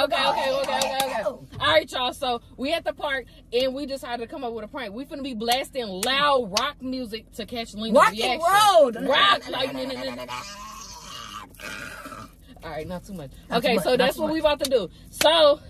Okay, okay, okay, okay, okay. All right, y'all. So we at the park and we decided to come up with a prank. We finna be blasting loud rock music to catch Lena's Rock reaction. roll. Rock like. All right, not too much. Not okay, too much, so that's what much. we about to do. So,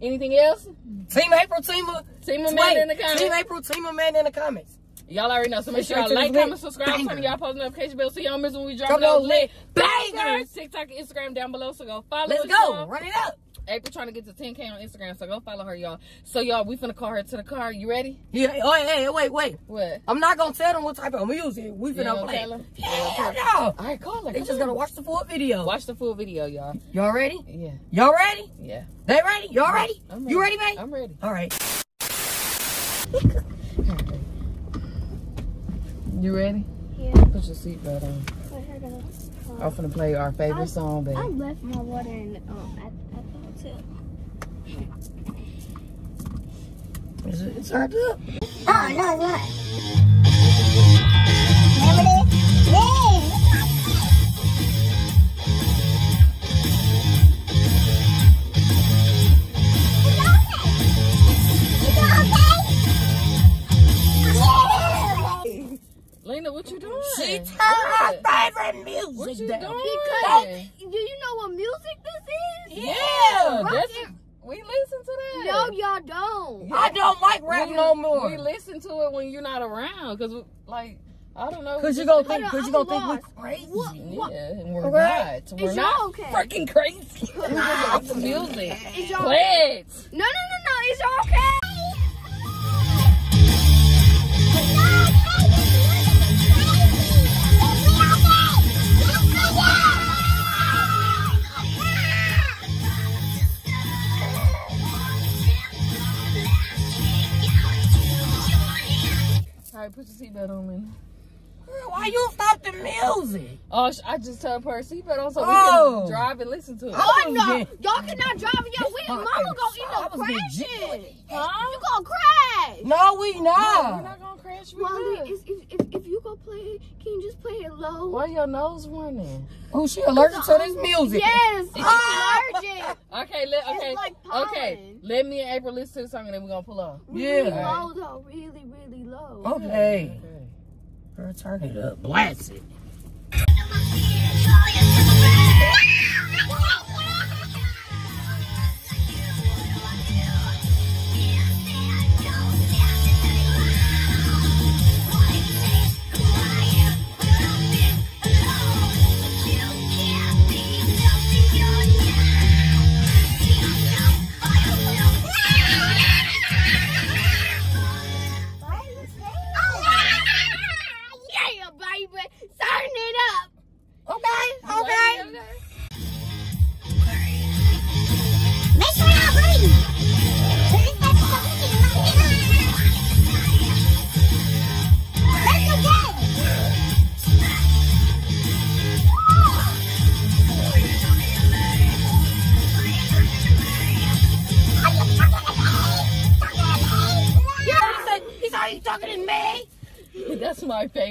anything else? Team April, team Team Amanda in the comments. Team April, team Amanda in the comments. Y'all already know. So make sure y'all like, lit comment, subscribe, turn banger. y'all post notification bell so y'all miss when we drop Come those on, lit bangers. TikTok and Instagram down below. So go follow Let's us. go. y'all. Run it up. April trying to get to 10k on Instagram, so go follow her, y'all. So y'all, we finna call her to the car. You ready? Yeah. Oh, hey, wait, wait. What? I'm not gonna tell them what type of music we finna gonna play. tell 'em? Yeah, no. All right, call her. They Come just on. gotta watch the full video. watch the full video, y'all. Y'all ready? Yeah, Y'all ready? yeah. They ready? Y'all ready? I'm You ready, babe? I'm ready. All right. You ready? Yeah. Put your seatbelt on. I I'm finna play our favorite song, baby. I left my water in um at, at the hotel. Is it, it's hard up. Oh no, it's not. Remember this? Yeah. What you doing? She turned her favorite What music you down. doing? Because do you know what music this is? Yeah. Rock and- we listen to that. No, y'all don't. I don't like rap we, no more. We listen to it when you're not around, cause like I don't know. Cause you gonna think, Hold cause you gonna I'm think we crazy. What? What? Yeah, and we're Okay. not. We're Is not okay? freaking crazy. we just like the music. Is y'all Play it. No, no, no, no. Is y'all okay? All right, put seatbelt on, Lena. Girl, Why you stop the music? Oh, I just told her seatbelt on so we Oh. can drive and listen to it. I Oh no, y'all cannot drive in your wheel. Mama gonna end I up crashing. Huh? You gonna crash. No, we No, not. we're not gonna crash. We Mommy, good. if, if, if, if you go play, can you just play it low? Why your nose running? Oh, she allergic to this music. Yes, it's Ah! Okay, let, okay, It's like okay. Let me and April listen to the song and then we're gonna pull off. Really Yeah. low though, really, really low. Okay. Okay. Girl, turn it up. Blast it.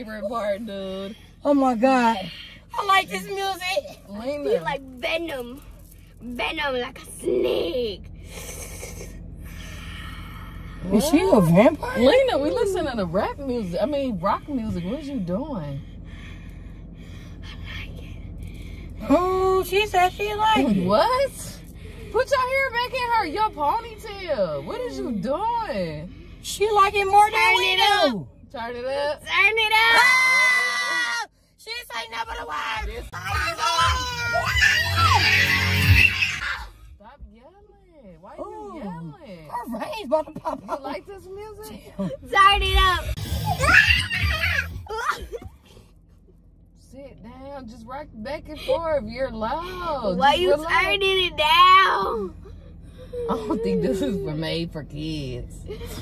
Favorite part, dude. Oh my God. I like this music. Lena. He's like venom. Venom like a snake. Is she a vampire? Lena, we listen to the rap music. I mean, rock music. What are you doing? Oh, she said she like it. What? Put your hair back in her, your ponytail. What is you doing? She like it more than Turn we it do. Turn it up. Turn it up. She say never the word. Stop yelling. Why are you yelling? Her veins about to pop You like this music? Turn it up. Sit down. Just rock back and forth. You're loud. Why Just you relax. turning it down? I don't think this is for made for kids.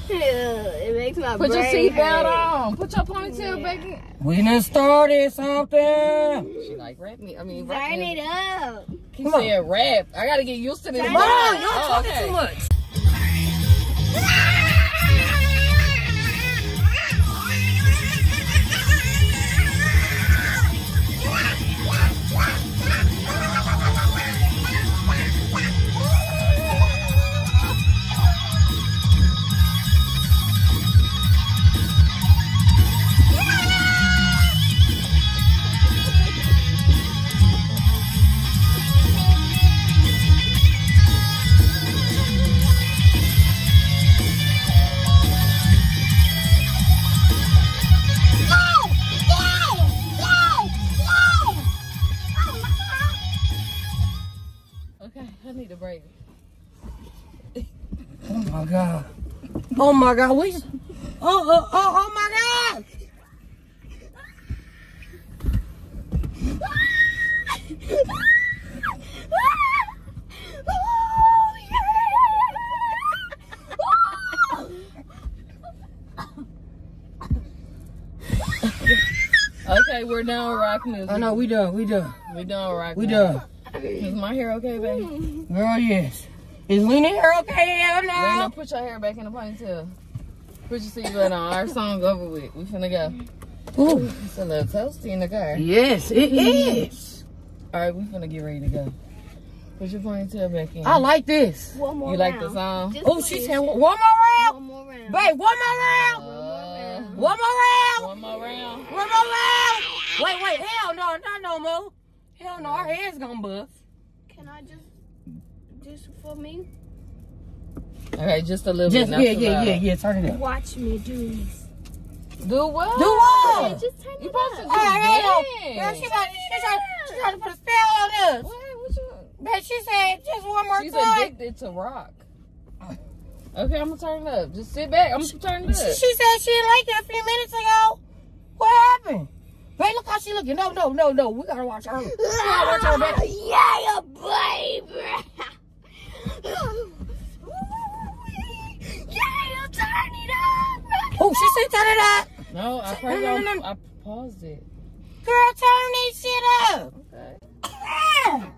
it makes my Put your brain seatbelt on. Put your ponytail back in. We done started something. She like rap me. I mean, rap Turn me. it up. He Come on. said rap. I gotta get used to this. Turn Mom, oh, y'all Oh, talking okay. too much. Oh my god. We. Oh oh oh oh my god. Okay, we're done with rock music. Oh no, we done. We done. We done with rock We music. done. Is my hair okay, baby? Girl, yes. Is Lena here okay? Hell Lena, no. put your hair back in the ponytail. Put your seatbelt on. Our song over with. We finna go. Ooh. It's a little toasty in the car. Yes, it is. All right, we finna get ready to go. Put your ponytail back in. I like this. One more you like the song? Oh, she please. said one more round. One more round. Babe, one more round. Uh, One more round. one more round. One more round. Wait, wait. Hell no, not no more. Hell no, our head's gonna bust. Can I just, just for me? Okay, just a little Just bit. yeah, yeah, loud. yeah, yeah. Turn it up. Watch me do this. Do what? Do what? Just turn You it supposed to do All right, hell no. Girl, she got, she trying, she trying to put a spell on us. What? What you? But she said just one more She's time. addicted to rock. Okay, I'm gonna turn it up. Just sit back. I'm gonna turn it up. she said she liked it a few minutes ago. What happened? Babe, look how she looking. No, no, no, no. We gotta watch her. We gotta watch her back. Yeah, baby. yeah, turn it up. Oh, she said turn it up. No, I No, no, no, no. I paused it. Girl, turn this shit up. Okay. Ah!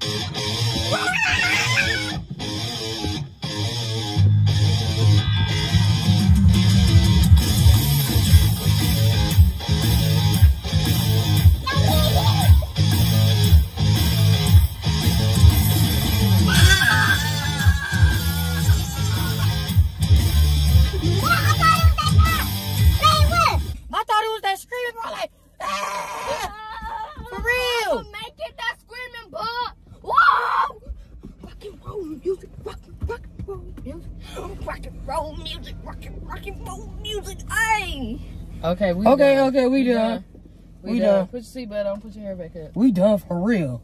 Okay, we Okay, done. okay, we done. We, We done. done. Put your seatbelt on. Put your hair back up. We done for real.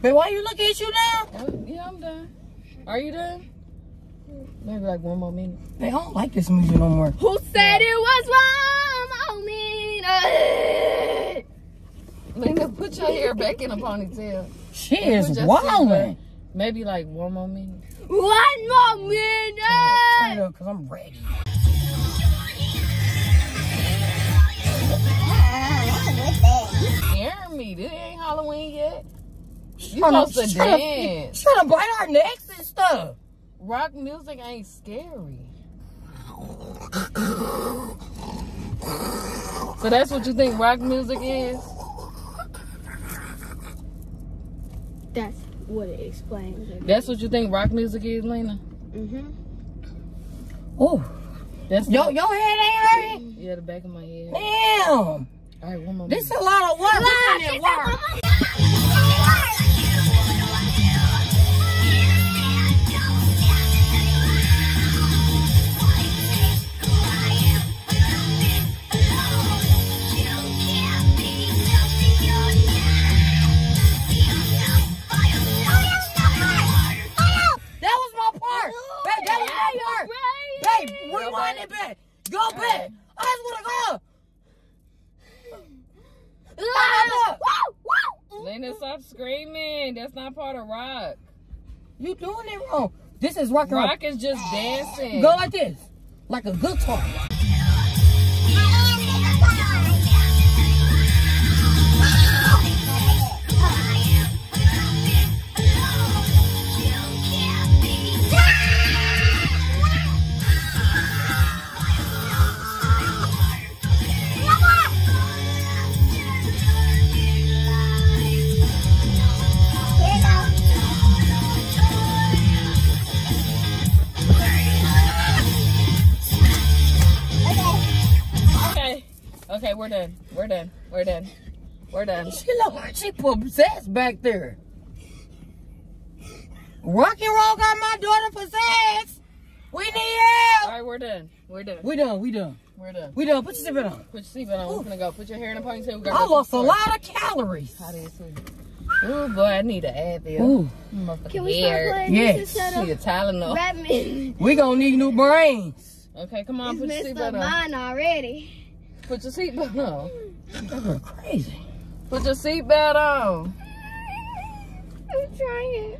But why you looking at you now? Oh, yeah, I'm done. Are you done? Maybe like one more minute. They don't like this music no more. Who said it was one moment? Lena, put your hair back in a ponytail. She And is put your wildin'. seatbelt- Maybe like one more minute. One more minute! Turn minute! it up, cause I'm ready. You scaring me. This ain't Halloween yet. You supposed to Tryna- dance. Trying to bite our necks and stuff. Rock music ain't scary. So that's what you think rock music is? That's what it explains. it. That's what you think rock music is, Lena? Mm-hmm. Oh, That's yo, your head ain't hurting? yeah, the back of my head. Damn. All right, one more. This is a lot of work. We putting in work. Rock. You doing it wrong. This is rock and roll. Rock is just dancing. Go like this. Like a guitar. We're done. We're done. We're done. We're done. She look like she possessed back there. Rock and roll got my daughter possessed. We need help. right, we're done. We're done. We done. We done. We're done. We done. Put your zipper on. Put your seatbelt on. We're gonna go. Put your hair in a ponytail. We I lost a lot of calories. How do you see? Oh boy, I need an Advil. Ooh, Can we hair. start playing Yes. this instead of a Tylenol. Batman? we gonna need new brains. Okay, come on, He's put your messed up seatbelt on. mine already. Put your seatbelt on. That's girl crazy. Put your seatbelt on. I'm trying.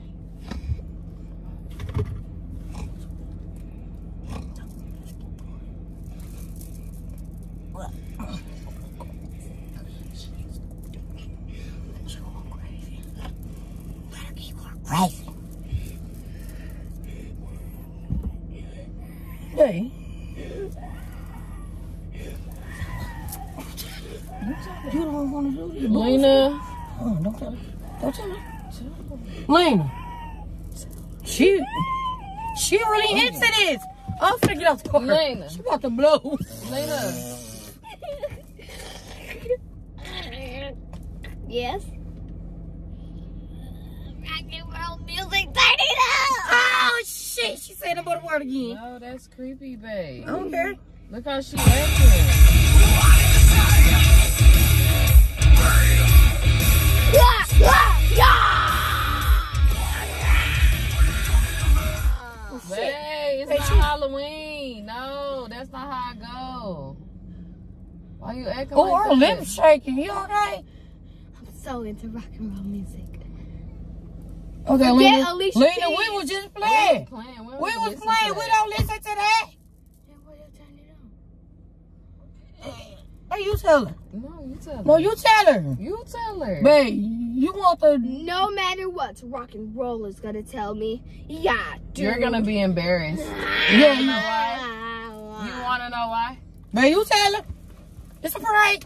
Crazy. Hey. You don't want to do this. Lena. Oh, don't tell her. Don't tell her. Lena. She, she really into this. I'm finna get off the car. Lena. She about to blow. Lena. Yes. Rock and roll music, turn it up. Oh, shit. She said about the word again. No, that's creepy, babe. I don't care. Look how she acting. Halloween. No, that's not how I go. Why you acting Oh, like oh, her lips shaking. You okay? I'm so into rock and roll music. Okay, Forget Lena. Alicia Lena, Keys. we was just We ain't playing. playing. We, We don't was playing. We don't listen to that. Then why you turn it on? Hey, you tell her. No, you tell her. No, you tell her. You tell her. Babe, you want the... No matter what, rock and roll is gonna tell me, yeah, dude. You're gonna be embarrassed. Yeah, You know you, why? You wanna know why? babe, you tell her. It's a prank.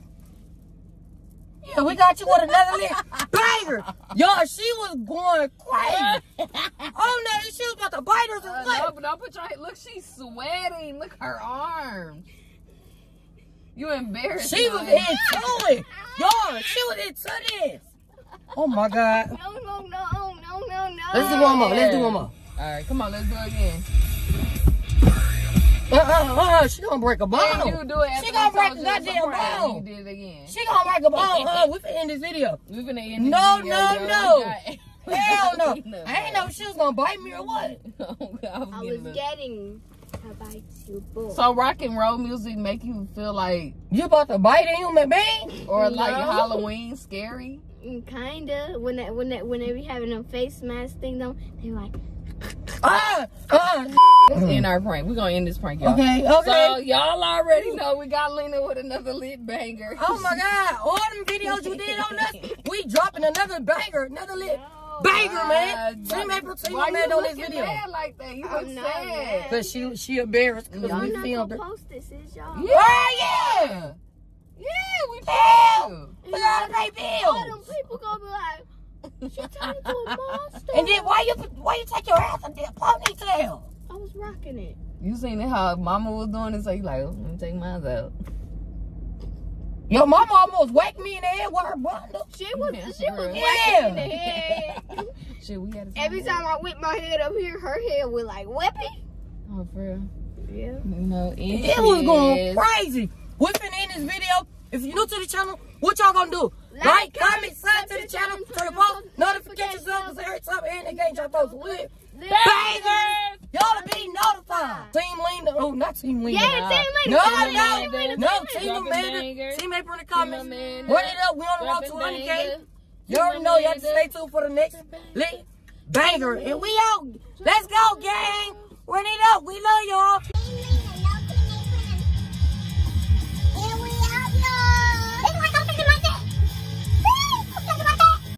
Yeah, we got you with another lit banger. Y'all, she was going crazy. Oh, no, she was about to bite us Uh, no, but don't put your Look, she's sweating. Look her arms. You embarrassed. She was her. into it. Y'all, she was into this. Oh, my God. No, no, no, no, no, no. Let's do one more. Let's do one more. All right, come on, let's do it again. Uh, uh, uh, she gonna break a bone. You do it She gonna break the a goddamn prank. bone. You did it again. She gonna break a bone. Uh, we finna end this video. We finna end this No, video, no, girl. no. We Hell no. No. I ain't know she was gonna bite me or what. Oh, God, I was I getting was the- getting to bite you, boy. So rock and roll music make you feel like, You about to bite a human being? or like No. Halloween scary? Kinda. When that, when that, when they be having a face mask thing, though, they like, Uh, uh. Let's end our prank. We're gonna end this prank, y'all. Okay, okay. So y'all already know we got Lena with another lit banger. Oh my God! All them videos you did on us, we dropping another banger, another lit banger, man. Uh, Team April, Team Why man you on this looking video. mad like that? You I'm look sad. Cause she she embarrassed because y'all we not filmed gonna her. post this, is y'all? Yeah. Oh yeah! Yeah, we Hell! do. We gotta pay bills! All them people gonna be like, she turned into a monster. And then why you why you take your ass and did a ponytail? I was rocking it. You seen it how mama was doing it, so you like, oh, let me take mine out. Your mama almost whacked me in the head with her bundle. She was, Yeah, she was girl. whacking in the head. Shit, we had to Every time I whip my head up here, her head was like whipping. Oh, for real. Yeah. You know, It was going crazy. We finna end this video. If you're new to the channel, what y'all gonna do? Like, comment, subscribe to the channel, turn the post, notifications on, because every time and they can't drop those lit bangers. Y'all to be notified. Team Lena, oh, not Team Lena. Yeah, Team No, Lena. no, Team Lena, no, Team Team Amanda. Team April in the comments. Amanda. Run it up, we on the road to Dropping 100K. You already know, y'all have to stay tuned for the next lit banger. And we out. Let's go, gang. Run it up, we love y'all.